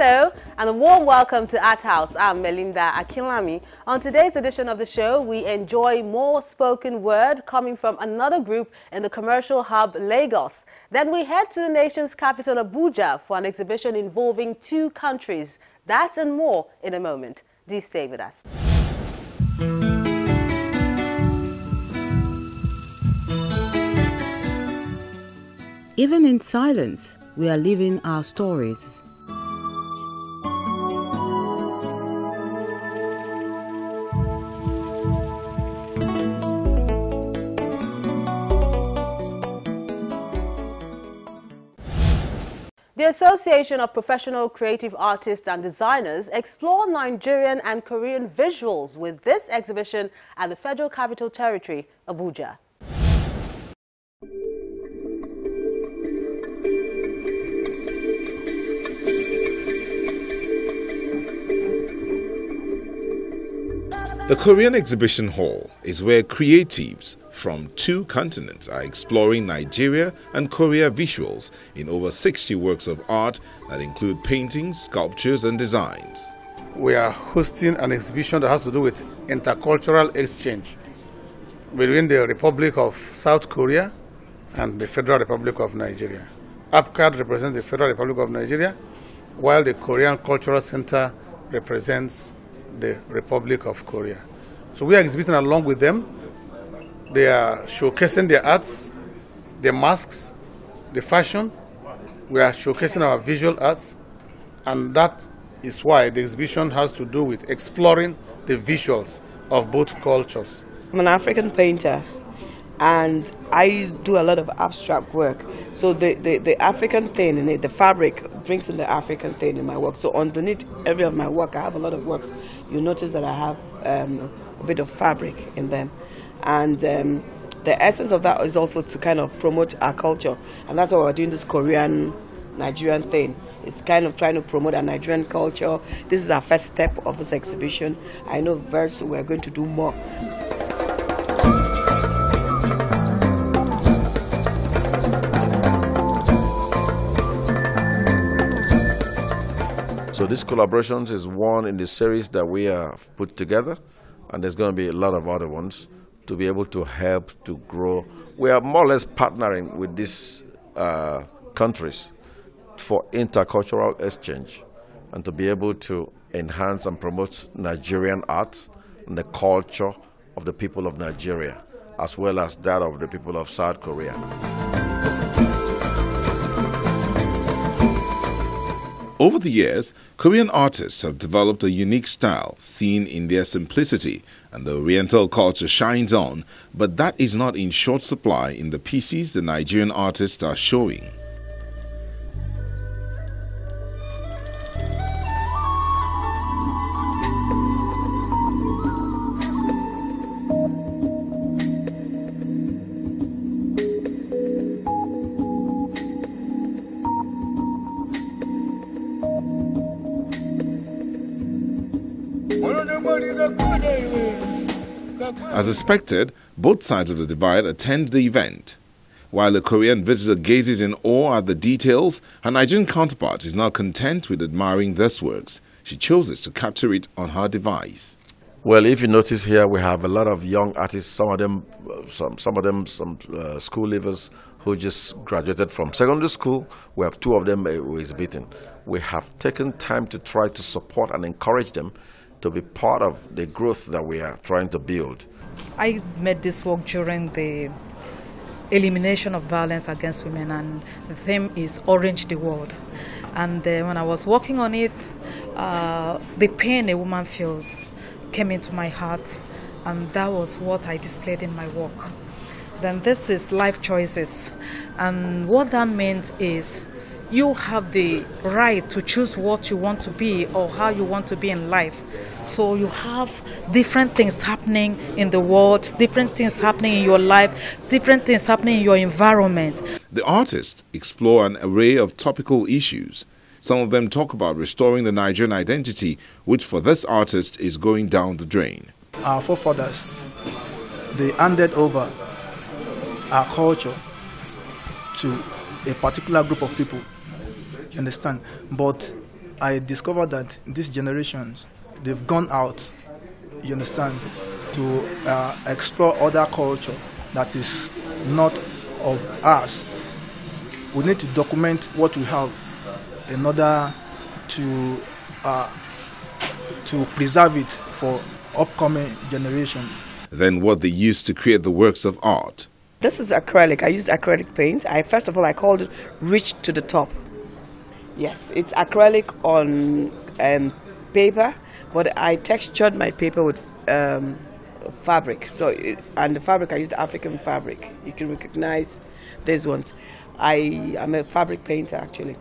and a warm welcome to Art House. I'm Melinda Akilami. On today's edition of the show, we enjoy more spoken word coming from another group in the commercial hub Lagos. Then we head to the nation's capital Abuja for an exhibition involving two countries. That and more in a moment. Do stay with us. Even in silence, we are living our stories. The Association of Professional Creative Artists and Designers explore Nigerian and Korean visuals with this exhibition at the Federal Capital Territory, Abuja. The Korean Exhibition Hall is where creatives from two continents are exploring Nigeria and Korea visuals in over 60 works of art that include paintings, sculptures, and designs. We are hosting an exhibition that has to do with intercultural exchange between the Republic of South Korea and the Federal Republic of Nigeria. APCAD represents the Federal Republic of Nigeria, while the Korean Cultural Center represents the Republic of Korea. So we are exhibiting along with them. They are showcasing their arts, their masks, the fashion. We are showcasing our visual arts, and that is why the exhibition has to do with exploring the visuals of both cultures. I'm an African painter and I do a lot of abstract work. So the, the, the African thing in it, the fabric brings in the African thing in my work. So underneath every of my work, I have a lot of works. You notice that I have um, a bit of fabric in them. And um, the essence of that is also to kind of promote our culture. And that's why we're doing this Korean, Nigerian thing. It's kind of trying to promote our Nigerian culture. This is our first step of this exhibition. I know very soon we're going to do more. This collaborations is one in the series that we have put together, and there's going to be a lot of other ones to be able to help to grow. We are more or less partnering with these uh, countries for intercultural exchange and to be able to enhance and promote Nigerian art and the culture of the people of Nigeria, as well as that of the people of South Korea. Over the years, Korean artists have developed a unique style seen in their simplicity, and the Oriental culture shines on, but that is not in short supply in the pieces the Nigerian artists are showing. As expected, both sides of the divide attend the event. While the Korean visitor gazes in awe at the details, her Nigerian counterpart is not content with admiring these works. She chooses to capture it on her device. Well, if you notice here, we have a lot of young artists. Some of them, some some of them, some uh, school leavers who just graduated from secondary school. We have two of them uh, beaten. We have taken time to try to support and encourage them to be part of the growth that we are trying to build. I made this work during the elimination of violence against women, and the theme is Orange the World. And uh, when I was working on it, uh, the pain a woman feels came into my heart, and that was what I displayed in my work. Then this is life choices, and what that means is you have the right to choose what you want to be or how you want to be in life. So you have different things happening in the world, different things happening in your life, different things happening in your environment. The artists explore an array of topical issues. Some of them talk about restoring the Nigerian identity, which for this artist is going down the drain. Our forefathers, they handed over our culture to a particular group of people. You understand? But I discovered that these generations, they've gone out, you understand, to uh, explore other culture that is not of us. We need to document what we have in order to uh, to preserve it for upcoming generation. Then what they used to create the works of art. This is acrylic. I used acrylic paint. I first of all I called it "Reach to the Top." Yes, it's acrylic on um, paper, but I textured my paper with um, fabric. So, and the fabric I used African fabric. You can recognize these ones. I am a fabric painter actually.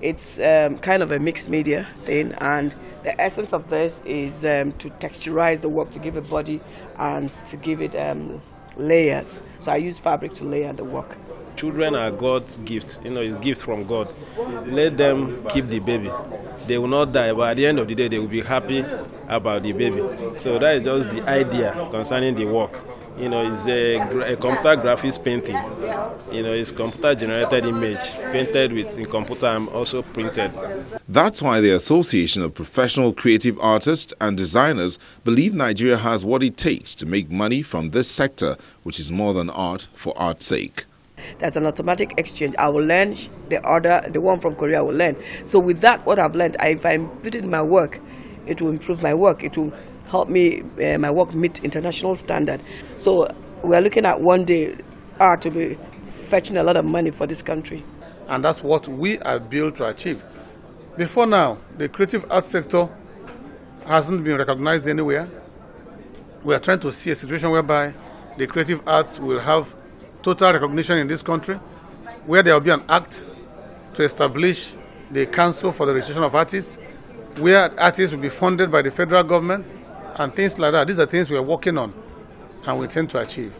It's um, kind of a mixed media thing, and the essence of this is um, to texturize the work, to give it body, and to give it um, layers. So I use fabric to layer the work. Children are God's gift. You know, it's gift from God. Let them keep the baby. They will not die, but at the end of the day, they will be happy about the baby. So that is just the idea concerning the work. You know, it's a, a computer graphics painting. You know, it's computer generated image painted with in computer and also printed. That's why the Association of Professional Creative Artists and Designers believe Nigeria has what it takes to make money from this sector, which is more than art for art's sake. There's an automatic exchange. I will learn the other, the one from Korea will learn. So with that, what I've learned, I, if I put it in my work, it will improve my work. It will help me, uh, my work meet international standard. So we're looking at one day art to be fetching a lot of money for this country. And that's what we are built to achieve. Before now, the creative arts sector hasn't been recognized anywhere. We are trying to see a situation whereby the creative arts will have total recognition in this country, where there will be an act to establish the Council for the Registration of Artists, where artists will be funded by the federal government, and things like that. These are things we are working on and we intend to achieve.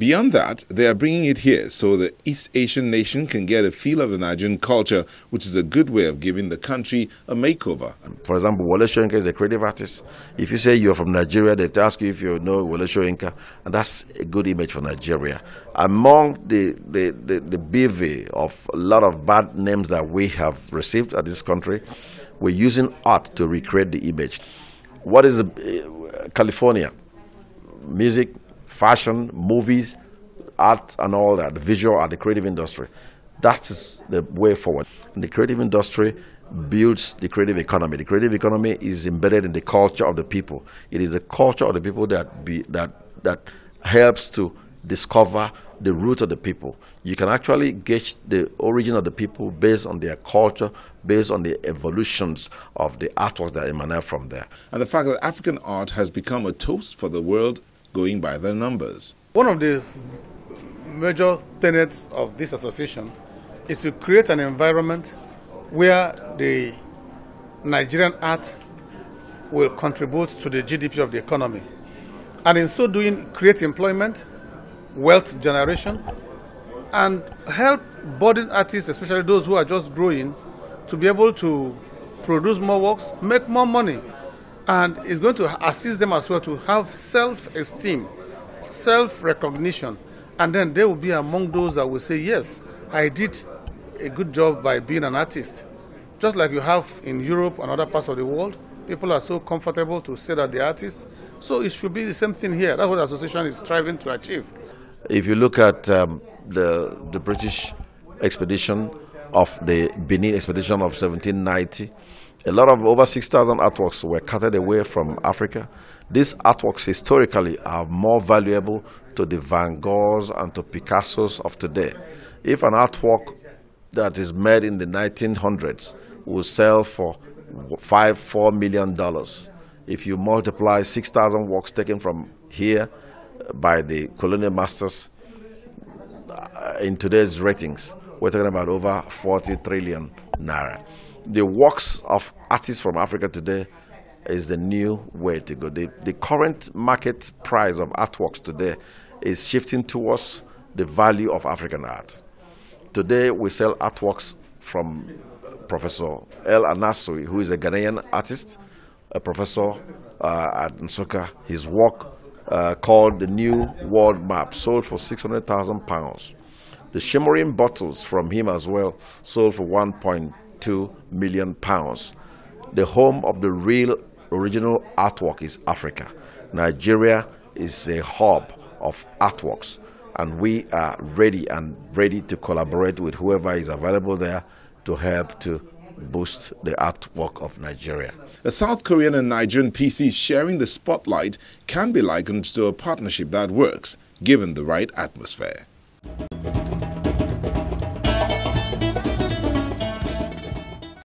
Beyond that, they are bringing it here so the East Asian nation can get a feel of the Nigerian culture, which is a good way of giving the country a makeover. For example, Wole Soyinka is a creative artist. If you say you're from Nigeria, they ask you if you know Wole Soyinka, and that's a good image for Nigeria. Among the, the, the, the bevy of a lot of bad names that we have received at this country, we're using art to recreate the image. What is uh, California? Music, fashion, movies, art, and all that, the visual art, the creative industry. That is the way forward. And the creative industry builds the creative economy. The creative economy is embedded in the culture of the people. It is the culture of the people that be, that that helps to discover the root of the people. You can actually gauge the origin of the people based on their culture, based on the evolutions of the artwork that emanate from there. And the fact that African art has become a toast for the world going by their numbers. One of the major tenets of this association is to create an environment where the Nigerian art will contribute to the GDP of the economy. And in so doing, create employment, wealth generation, and help budding artists, especially those who are just growing, to be able to produce more works, make more money. And it's going to assist them as well to have self esteem, self recognition. And then they will be among those that will say, Yes, I did a good job by being an artist. Just like you have in Europe and other parts of the world, people are so comfortable to say that they're artists. So it should be the same thing here. That's what the association is striving to achieve. If you look at um, the, the British expedition of the Benin expedition of 1790, a lot of over 6,000 artworks were carted away from Africa. These artworks historically are more valuable to the Van Goghs and to Picassos of today. If an artwork that is made in the 1900s will sell for five, four million dollars, if you multiply 6,000 works taken from here by the colonial masters uh, in today's ratings, we're talking about over 40 trillion naira. The works of artists from Africa today is the new way to go. The, the current market price of artworks today is shifting towards the value of African art. Today we sell artworks from Professor El Anatsui, who is a Ghanaian artist, a professor uh, at Nsukka. His work uh, called the New World Map sold for 600,000 pounds. The shimmering bottles from him as well sold for 1.2 million pounds. the home of the real original artwork is Africa. Nigeria is a hub of artworks, and we are ready and ready to collaborate with whoever is available there to help to boost the artwork of Nigeria. The South Korean and Nigerian PCs sharing the spotlight can be likened to a partnership that works, given the right atmosphere.